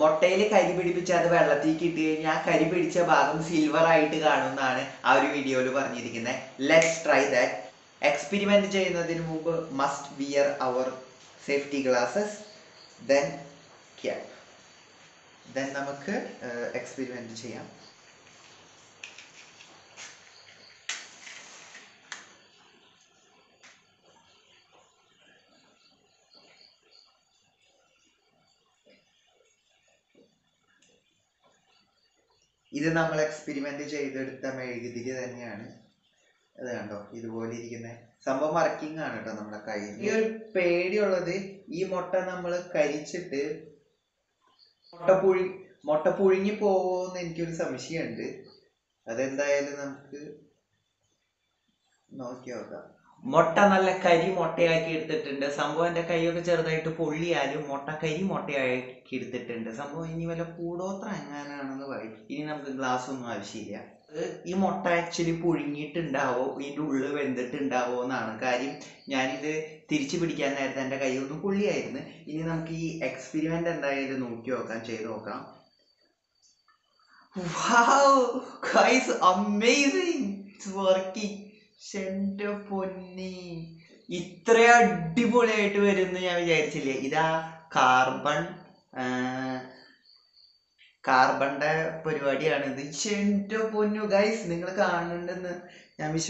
മുട്ടയിൽ കരി പിടിപ്പിച്ച് അത് വെള്ളത്തിൽ ഇട്ട് കഴിഞ്ഞാൽ ആ കരി പിടിച്ച ഭാഗം സിൽവർ ആയിട്ട് കാണുമെന്നാണ് ആ ഒരു വീഡിയോയിൽ പറഞ്ഞിരിക്കുന്നത് ലെറ്റ്സ് ട്രൈ ദാറ്റ് എക്സ്പെരിമെന്റ് ചെയ്യുന്നതിന് മുമ്പ് must wear our safety glasses then cap then നമുക്ക് എക്സ്പെരിമെന്റ് ചെയ്യാം. ഇത് നമ്മൾ എക്സ്പെരിമെന്റ് ചെയ്തെടുത്ത മെഴുകുതിരി തന്നെയാണ്. അത് കണ്ടോ? ഇതുപോലെ ഇരിക്കുന്ന. സംഭവം വർക്കിംഗ് ആണ് കേട്ടോ നമ്മുടെ കയ്യിൽ ഈ ഒരു പേടിയുള്ളത് ഈ മുട്ട നമ്മൾ കരിച്ചിട്ട് മുട്ട പുഴി മുട്ട പുഴുങ്ങി പോവോന്ന് എനിക്കൊരു സംശയമുണ്ട്. അതെന്തായാലും നമുക്ക് നോക്കി നോക്കാം. മുട്ട നല്ല കരി മുട്ടയാക്കി എടുത്തിട്ടുണ്ട്. സംഭവം എന്റെ കൈയൊക്കെ ചെറുതായിട്ട് പൊള്ളിയാലും മുട്ട കരി മുട്ടയാക്കി എടുത്തിട്ടുണ്ട്. സംഭവം ഇനി വല്ല കൂടോത്ര എങ്ങാനാണെന്ന് പറയും. ഇനി നമുക്ക് ഗ്ലാസ് ഒന്നും ആവശ്യമില്ല ഈ മുട്ട ആക്ച്വലി പുഴുങ്ങിയിട്ടുണ്ടാവോ? ഇതിന്റെ ഉള്ളിൽ വെന്തിട്ടുണ്ടാവോ എന്നാണ് കാര്യം. ഞാനിത് തിരിച്ചു പിടിക്കാൻ നേരത്തെ എന്റെ കൈ ഒന്ന് പൊള്ളിയായിരുന്നു. ഇനി നമുക്ക് ഈ എക്സ്പെരിമെന്റ് എന്തായാലും നോക്കി നോക്കാം ചെയ്ത് നോക്കാം. Wow guys amazing it's working. എന്റെ പൊന്നി. ഇത്ര അടിപൊളിയായിട്ട് വരുമെന്ന് ഞാൻ വിചാരിച്ചില്ലേ. ഇതാ കാർബൺ കാർബണിന്റെ പരിപാടിയാണ് ഇത്. എന്റെ പൊന്നു ഗൈസ് നിങ്ങൾ കാണുന്നുണ്ടെന്ന് ഞാൻ വിശ്വ